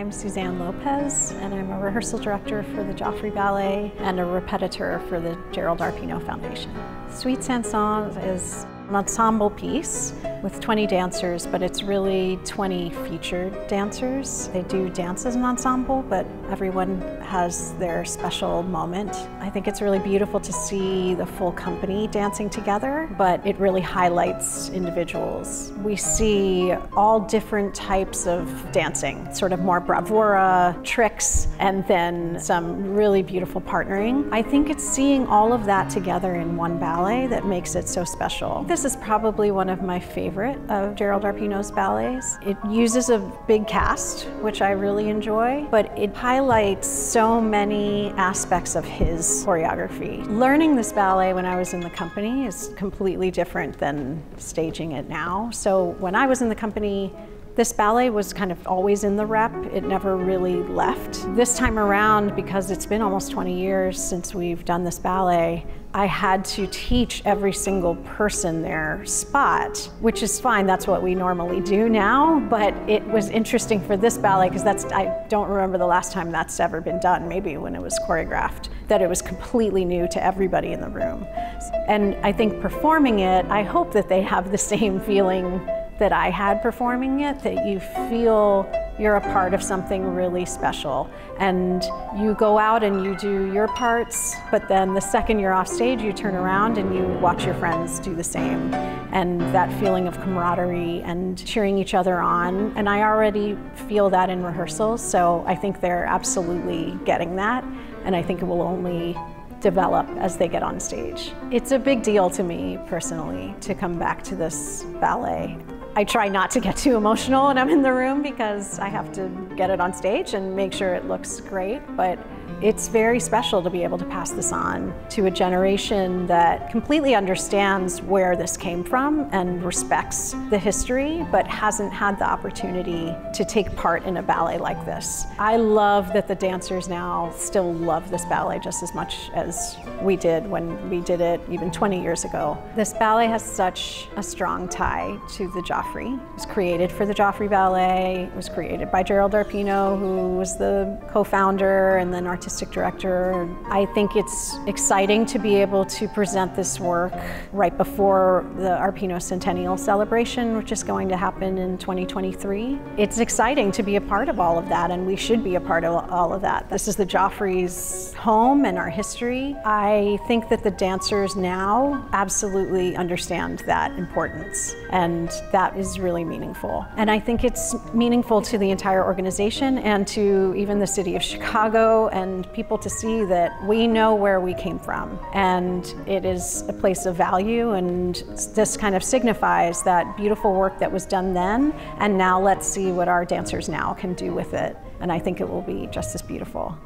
I'm Suzanne Lopez, and I'm a rehearsal director for the Joffrey Ballet and a repetiteur for the Gerald Arpino Foundation. Suite Saint-Saëns is an ensemble piece with 20 dancers, but it's really 20 featured dancers. They do dance as an ensemble, but everyone has their special moment. I think it's really beautiful to see the full company dancing together, but it really highlights individuals. We see all different types of dancing, sort of more bravura, tricks, and then some really beautiful partnering. I think it's seeing all of that together in one ballet that makes it so special. This is probably one of my favorite favorite of Gerald Arpino's ballets. It uses a big cast, which I really enjoy, but it highlights so many aspects of his choreography. Learning this ballet when I was in the company is completely different than staging it now. So when I was in the company, this ballet was kind of always in the rep. It never really left. This time around, because it's been almost 20 years since we've done this ballet, I had to teach every single person their spot, which is fine. That's what we normally do now. But it was interesting for this ballet because that's I don't remember the last time that's ever been done. Maybe when it was choreographed, that it was completely new to everybody in the room. And I think performing it, I hope that they have the same feeling that I had performing it, that you feel you're a part of something really special. And you go out and you do your parts, but then the second you're off stage, you turn around and you watch your friends do the same. And that feeling of camaraderie and cheering each other on. And I already feel that in rehearsals, so I think they're absolutely getting that. And I think it will only develop as they get on stage. It's a big deal to me personally to come back to this ballet. I try not to get too emotional when I'm in the room because I have to get it on stage and make sure it looks great. But it's very special to be able to pass this on to a generation that completely understands where this came from and respects the history, but hasn't had the opportunity to take part in a ballet like this. I love that the dancers now still love this ballet just as much as we did when we did it even 20 years ago. This ballet has such a strong tie to the Joffrey. It was created for the Joffrey Ballet. It was created by Gerald Arpino, who was the co-founder and then artistic artistic director. I think it's exciting to be able to present this work right before the Arpino Centennial celebration, which is going to happen in 2023. It's exciting to be a part of all of that, and we should be a part of all of that. This is the Joffrey's home and our history. I think that the dancers now absolutely understand that importance, and that is really meaningful. And I think it's meaningful to the entire organization and to even the city of Chicago and and people to see that we know where we came from and it is a place of value and this kind of signifies that beautiful work that was done then and now let's see what our dancers now can do with it and I think it will be just as beautiful.